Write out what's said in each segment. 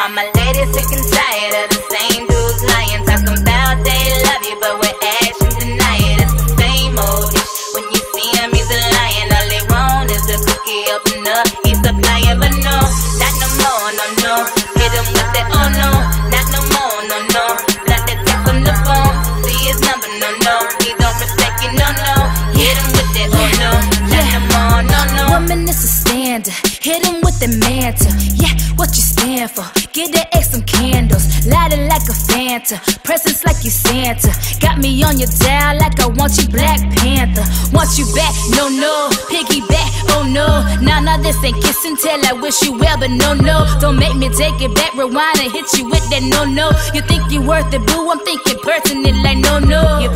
all my ladies sick and tired of the same dudes lying, talking about they love you, but with actions deny it. It's the same old ish. When you see him, he's a lion. All they want is a cookie open up. He's supplying, but no, not no more, no, no. Hit him with that, oh no, not no more, no, no. Got that text on the phone, see his number, no, no. He don't respect you, no, no. Hit him with that, oh no, not no more, no, no. Woman is a standard. Hit him the mantle. Yeah, what you stand for? Get that X some candles. Light it like a Fanta. Presents like you Santa. Got me on your dial like I want you Black Panther. Want you back? No, no. Piggyback? Oh no. Nah, nah, this ain't kiss and tell. I wish you well, but no, no. Don't make me take it back. Rewind and hit you with that no, no. You think you worth it, boo? I'm thinking pertinent like no, no. You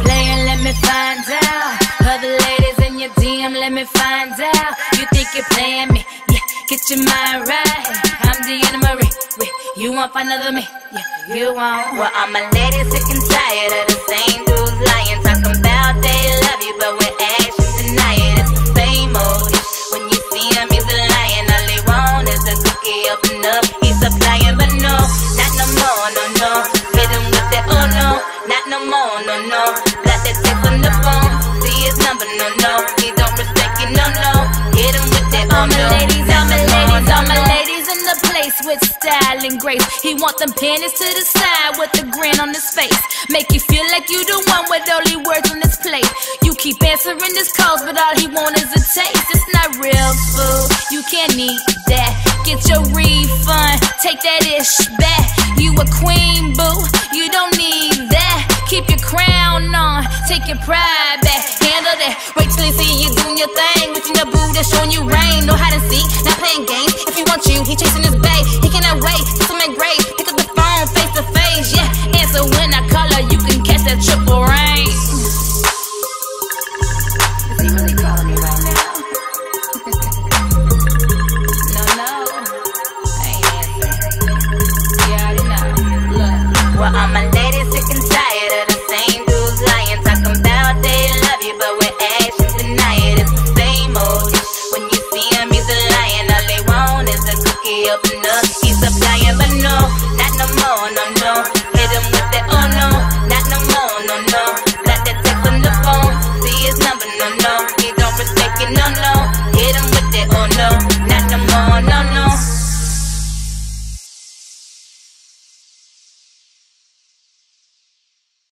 get your mind right. I'm Deanna Mari'. Wait, You want find another me? Yeah, you want. Well, all my ladies sick and tired of the same dudes lying, talking about they love you, but with actions deny it. It's the same old ish. When you see him, he's a lion. All they want is a cookie open up. He's supplying, but no, not no more, no, no. Hit him with that, oh no, not no more, no, no. Got that text on the phone, see his number, no, no. He don't respect you, no, no. Hit him with that, oh no, ladies, style and grace. He want them panties to the side with a grin on his face. Make you feel like you the one with only words on his plate. You keep answering his calls, but all he want is a taste. It's not real food. You can't eat that. Get your refund. Take that ish back. You a queen, boo. You don't need that. Keep your crown on. Take your pride back. Chasing his. He cannot wait. And great. Pick up the phone, face to face. Yeah, answer when I call her. You can catch that triple rain. Is he really calling me right now? no, no. I ain't answering. You already know. Look. Well, all my up in us.